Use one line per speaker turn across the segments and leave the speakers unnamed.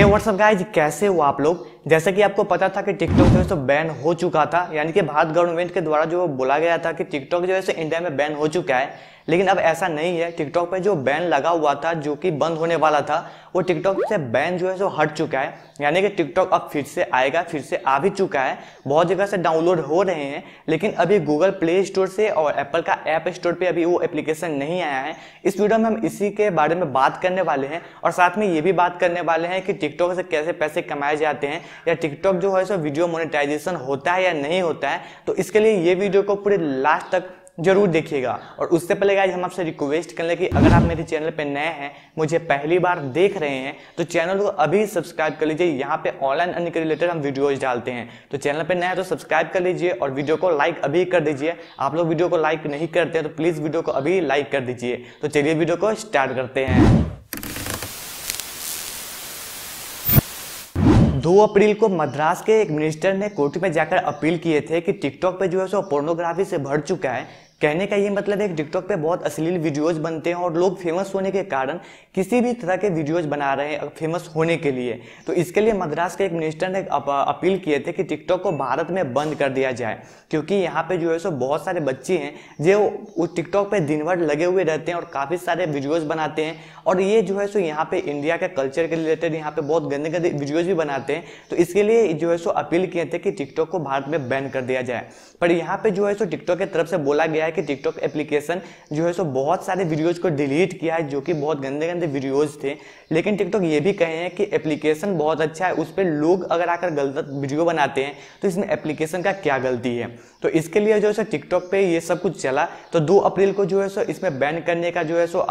हे WhatsApp guys कैसे हो आप लोग? जैसे कि आपको पता था कि टिकटॉक जो है सो बैन हो चुका था, यानी कि भारत गवर्नमेंट के द्वारा जो बोला गया था कि टिकटॉक जो है सो इंडिया में बैन हो चुका है। लेकिन अब ऐसा नहीं है। टिकटॉक पे जो बैन लगा हुआ था, जो कि बंद होने वाला था, वो टिकटॉक से बैन जो है सो हट चुका है। यानी कि टिकटॉक अब फिर से आएगा, फिर से आ भी चुका है। बहुत जगह से डाउनलोड हो रहे हैं, लेकिन अभी गूगल प्ले स्टोर से और एप्पल का ऐप स्टोर पे अभी वो एप्लीकेशन नहीं आया है। इस वीडियो में हम इसी के बारे में बात करने वाले हैं और साथ में ये भी बात करने वाले हैं कि टिकटॉक से कैसे पैसे कमाए जाते हैं। या टिकटॉक जो है सो वीडियो मोनेटाइजेशन होता है या नहीं होता है तो इसके लिए ये वीडियो को पूरे लास्ट तक ज़रूर देखिएगा। और उससे पहले आज हम आपसे रिक्वेस्ट कर ले कि अगर आप मेरे चैनल पे नए हैं, मुझे पहली बार देख रहे हैं तो चैनल को अभी सब्सक्राइब कर लीजिए। यहाँ पे ऑनलाइन अर्निंग के रिलेटेड हम वीडियोज़ डालते हैं। तो चैनल पे नया है तो सब्सक्राइब कर लीजिए और वीडियो को लाइक अभी कर दीजिए। आप लोग वीडियो को लाइक नहीं करते हैं तो प्लीज़ वीडियो को अभी लाइक कर दीजिए। तो चलिए वीडियो को स्टार्ट करते हैं। दो अप्रैल को मद्रास के एक मिनिस्टर ने कोर्ट में जाकर अपील किए थे कि टिकटॉक पे जो है सो पोर्नोग्राफी से भर चुका है। कहने का ये मतलब है कि टिकटॉक पे बहुत अश्लील वीडियोस बनते हैं और लोग फ़ेमस होने के कारण किसी भी तरह के वीडियोस बना रहे हैं फ़ेमस होने के लिए। तो इसके लिए मद्रास के एक मिनिस्टर ने अपील किए थे कि टिकटॉक को भारत में बंद कर दिया जाए, क्योंकि यहाँ पे जो है सो बहुत सारे बच्चे हैं, जो टिकटॉक पर दिन भर लगे हुए रहते हैं और काफ़ी सारे वीडियोज़ बनाते हैं। और ये जो है सो यहाँ पे इंडिया के कल्चर के रिलेटेड यहाँ पे बहुत गंदे गंदे वीडियोज़ भी बनाते हैं तो इसके लिए जो है सो अपील किए थे कि टिकटॉक को भारत में बैन कर दिया जाए। पर यहाँ पे जो है सो टिकटॉक की तरफ़ से बोला गया है कि टिकटॉक एप्लीकेशन जो है, सो बहुत सारे वीडियोज़ को डिलीट किया है, जो कि बहुत गंदे गंदे वीडियोज़ थे। लेकिन टिकटॉक ये भी कहे हैं कि एप्लीकेशन बहुत अच्छा है, उस पर लोग अगर आकर गलत वीडियो बनाते हैं तो इसमें एप्लीकेशन का क्या गलती है? तो इसके लिए जो है, सो टिकटॉक पे ये सब कुछ चला। तो दो अप्रैल को जो है, सो इसमें बैन करने का जो है, सो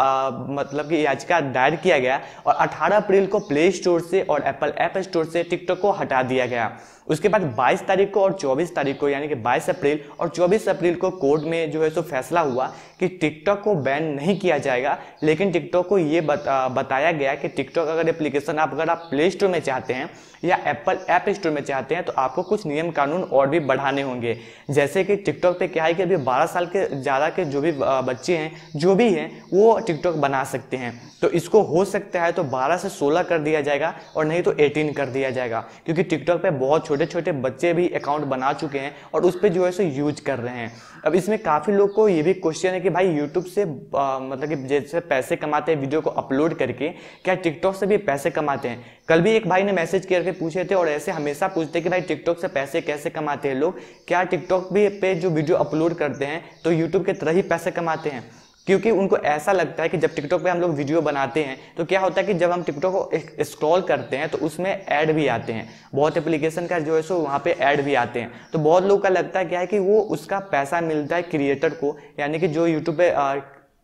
मतलब कि याचिका दायर किया गया और 18 अप्रैल को प्ले स्टोर से और एप्पल ऐप स्टोर से टिकटॉक को हटा दिया गया। उसके बाद 22 तारीख को और 24 तारीख को यानी कि 22 अप्रैल और 24 अप्रैल को कोर्ट में जो है सो फैसला हुआ कि टिकटॉक को बैन नहीं किया जाएगा। लेकिन टिकटॉक को ये बता, बताया गया कि टिकटॉक अगर एप्लीकेशन आप अगर आप प्ले स्टोर में चाहते हैं या एप्पल ऐप स्टोर में चाहते हैं तो आपको कुछ नियम कानून और भी बढ़ाने होंगे। जैसे कि टिकटॉक पे क्या है कि अभी 12 साल के ज़्यादा के जो भी बच्चे हैं जो भी हैं वो टिकटॉक बना सकते हैं। तो इसको हो सकता है तो 12 से 16 कर दिया जाएगा और नहीं तो 18 कर दिया जाएगा क्योंकि टिकटॉक पे बहुत छोटे छोटे छोटे बच्चे भी अकाउंट बना चुके हैं और उस पर जो है सो यूज़ कर रहे हैं। अब इसमें काफ़ी लोग को ये भी क्वेश्चन है कि भाई यूट्यूब से आ, मतलब कि जैसे पैसे कमाते हैं वीडियो को अपलोड करके क्या टिकटॉक से भी पैसे कमाते हैं? कल भी एक भाई ने मैसेज करके पूछे थे और ऐसे हमेशा पूछते कि भाई टिकटॉक से पैसे कैसे कमाते हैं लोग? क्या टिकटॉक भी पे जो वीडियो अपलोड करते हैं तो यूट्यूब के तरह ही पैसे कमाते हैं? क्योंकि उनको ऐसा लगता है कि जब टिकटॉक पे हम लोग वीडियो बनाते हैं तो क्या होता है कि जब हम टिकटॉक को स्क्रॉल करते हैं तो उसमें ऐड भी आते हैं। बहुत एप्लीकेशन का जो है सो वहाँ पे ऐड भी आते हैं। तो बहुत लोग का लगता है क्या है कि वो उसका पैसा मिलता है क्रिएटर को, यानी कि जो यूट्यूब पे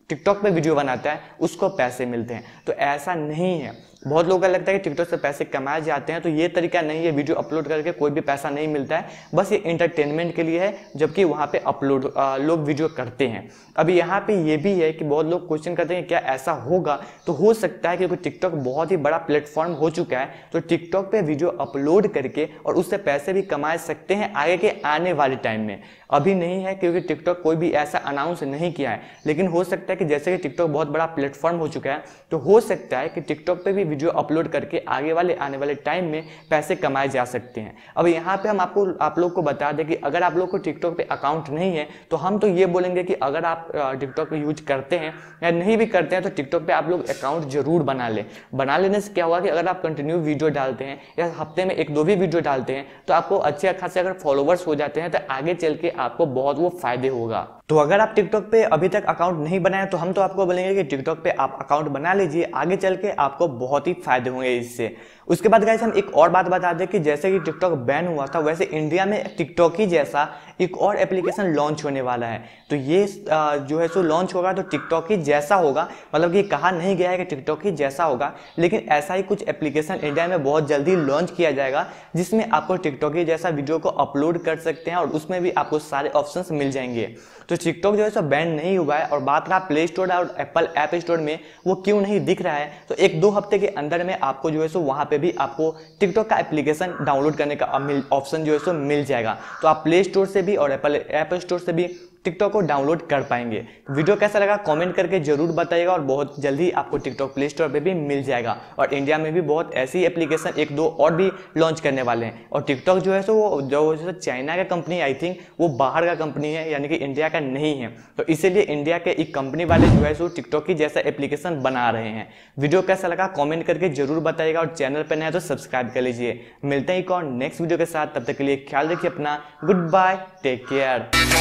टिकटॉक पे वीडियो बनाता है, उसको पैसे मिलते हैं। तो ऐसा नहीं है। बहुत लोगों का लगता है कि टिकटॉक से पैसे कमाए जाते हैं तो ये तरीका नहीं है वीडियो अपलोड करके कोई भी पैसा नहीं मिलता है। बस ये इंटरटेनमेंट के लिए है, जबकि वहाँ पे अपलोड लोग वीडियो करते हैं। अब यहाँ पे ये भी है कि बहुत लोग क्वेश्चन करते हैं क्या ऐसा होगा? तो हो सकता है क्योंकि टिकटॉक बहुत ही बड़ा प्लेटफॉर्म हो चुका है तो टिकटॉक पर वीडियो अपलोड करके और उससे पैसे भी कमा सकते हैं आगे के आने वाले टाइम में। अभी नहीं है क्योंकि टिकटॉक कोई भी ऐसा अनाउंस नहीं किया है। लेकिन हो सकता है कि जैसे कि टिकटॉक बहुत बड़ा प्लेटफॉर्म हो चुका है तो हो सकता है कि टिकटॉक पर भी वीडियो अपलोड करके आगे वाले, आने वाले टाइम में पैसे कमाए जा सकते हैं। अब यहाँ पे हम आपको, आप लोग को बता दें कि अगर आप लोग को टिकटॉक पे अकाउंट नहीं है तो हम तो ये बोलेंगे कि अगर आप टिकटॉक पे यूज़ करते हैं या नहीं भी करते हैं तो टिकटॉक पे आप लोग अकाउंट ज़रूर बना लें। बना लेने से क्या हुआ कि अगर आप कंटिन्यू वीडियो डालते हैं या हफ़्ते में एक दो भी वीडियो डालते हैं तो आपको अच्छे खासे अगर फॉलोवर्स हो जाते हैं तो आगे चल के आपको बहुत वो फ़ायदे होगा। तो अगर आप टिकटॉक पे अभी तक अकाउंट नहीं बनाए तो हम तो आपको बोलेंगे कि टिकटॉक पे आप अकाउंट बना लीजिए, आगे चल के आपको बहुत ही फ़ायदे होंगे इससे। उसके बाद गाइस हम एक और बात बता दें कि जैसे कि टिकटॉक बैन हुआ था, वैसे इंडिया में टिकटॉक ही जैसा एक और एप्लीकेशन लॉन्च होने वाला है। तो ये जो है सो लॉन्च होगा तो टिकटॉक ही जैसा होगा। मतलब कि कहा नहीं गया है कि टिकटॉक ही जैसा होगा, लेकिन ऐसा ही कुछ एप्लीकेशन इंडिया में बहुत जल्दी लॉन्च किया जाएगा, जिसमें आपको टिकटॉक ही जैसा वीडियो को अपलोड कर सकते हैं और उसमें भी आपको सारे ऑप्शन मिल जाएँगे। तो टिकटॉक जो है सो बैन नहीं हुआ है और बात रहा प्ले स्टोर और एप्पल ऐप स्टोर में, वो क्यों नहीं दिख रहा है? तो एक दो हफ़्ते के अंदर में आपको जो है सो वहाँ पे भी आपको टिकटॉक का एप्लीकेशन डाउनलोड करने का ऑप्शन जो है सो मिल जाएगा। तो आप प्ले स्टोर से भी और एप्पल ऐप स्टोर से भी टिकटॉक को डाउनलोड कर पाएँगे। वीडियो कैसा लगा कमेंट करके ज़रूर बताइएगा और बहुत जल्दी आपको टिकटॉक प्ले स्टोर पर भी मिल जाएगा। और इंडिया में भी बहुत ऐसी एप्लीकेशन, एक दो और भी लॉन्च करने वाले हैं। और टिकटॉक जो है सो, वो जो चाइना का कंपनी, आई थिंक वो बाहर का कंपनी है, यानी कि इंडिया का नहीं है। तो इसीलिए इंडिया के एक कंपनी वाले जो है सो, टिकटॉक की जैसा एप्लीकेशन बना रहे हैं। वीडियो कैसा लगा कॉमेंट करके ज़रूर बताइएगा और चैनल पर नया तो सब्सक्राइब कर लीजिए। मिलते हैं एक और नेक्स्ट वीडियो के साथ। तब तक के लिए ख्याल रखिए अपना। Goodbye, take care.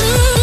to